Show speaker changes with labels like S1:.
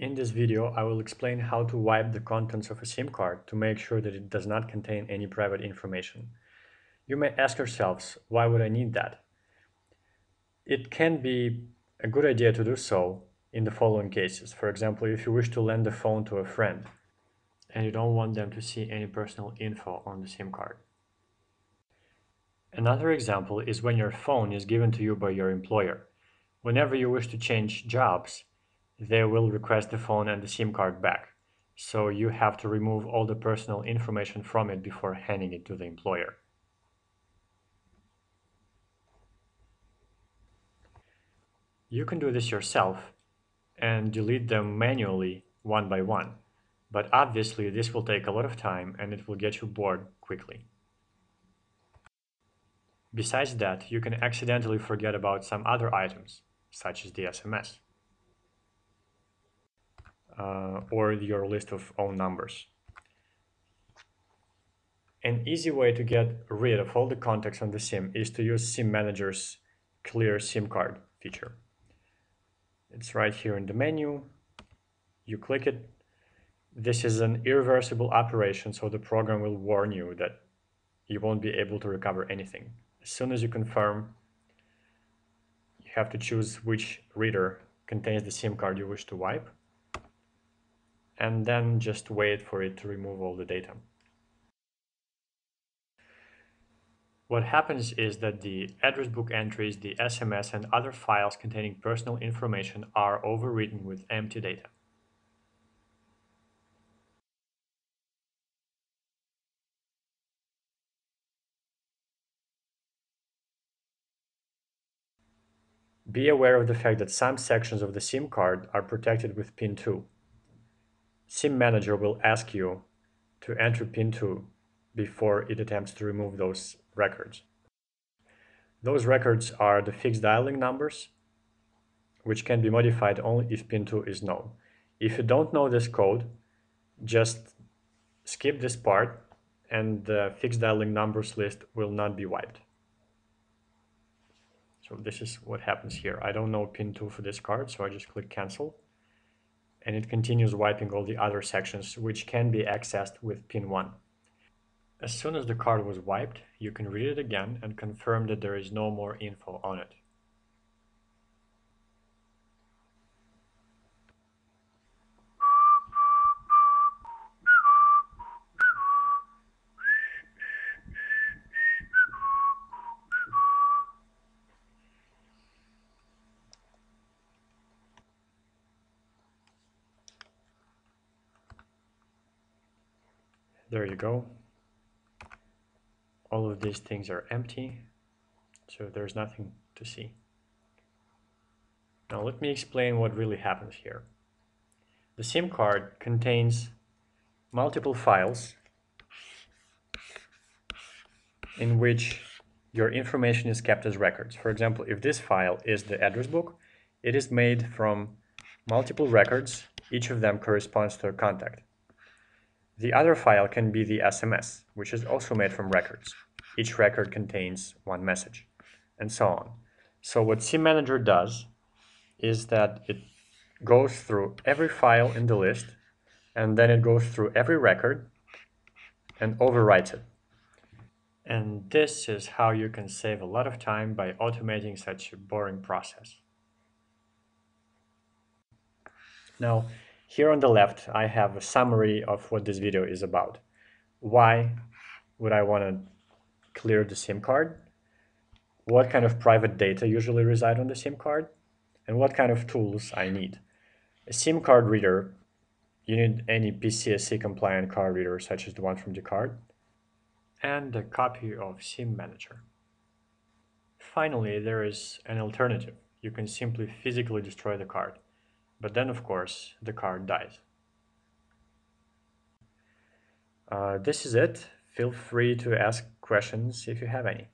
S1: In this video, I will explain how to wipe the contents of a SIM card to make sure that it does not contain any private information. You may ask yourselves, why would I need that? It can be a good idea to do so in the following cases. For example, if you wish to lend the phone to a friend and you don't want them to see any personal info on the SIM card. Another example is when your phone is given to you by your employer. Whenever you wish to change jobs, they will request the phone and the SIM card back. So you have to remove all the personal information from it before handing it to the employer. You can do this yourself and delete them manually one by one, but obviously this will take a lot of time and it will get you bored quickly. Besides that, you can accidentally forget about some other items, such as the SMS uh, or your list of own numbers. An easy way to get rid of all the contacts on the SIM is to use SIM Manager's Clear SIM card feature. It's right here in the menu. You click it. This is an irreversible operation, so the program will warn you that you won't be able to recover anything. As soon as you confirm, you have to choose which reader contains the SIM card you wish to wipe and then just wait for it to remove all the data. What happens is that the address book entries, the SMS and other files containing personal information are overwritten with empty data. Be aware of the fact that some sections of the SIM card are protected with PIN 2. SIM Manager will ask you to enter PIN 2 before it attempts to remove those records. Those records are the fixed dialing numbers, which can be modified only if PIN 2 is known. If you don't know this code, just skip this part and the fixed dialing numbers list will not be wiped. So this is what happens here. I don't know PIN 2 for this card, so I just click cancel and it continues wiping all the other sections which can be accessed with pin 1. As soon as the card was wiped, you can read it again and confirm that there is no more info on it. There you go. All of these things are empty, so there's nothing to see. Now let me explain what really happens here. The SIM card contains multiple files in which your information is kept as records. For example, if this file is the address book, it is made from multiple records, each of them corresponds to a contact. The other file can be the SMS, which is also made from records. Each record contains one message, and so on. So what SIM Manager does is that it goes through every file in the list, and then it goes through every record and overwrites it. And this is how you can save a lot of time by automating such a boring process. Now, here on the left, I have a summary of what this video is about. Why would I want to clear the SIM card? What kind of private data usually reside on the SIM card? And what kind of tools I need? A SIM card reader, you need any PCSC compliant card reader such as the one from Dekart, and a copy of SIM Manager. Finally, there is an alternative. You can simply physically destroy the card. But then, of course, the card dies. Uh, this is it. Feel free to ask questions if you have any.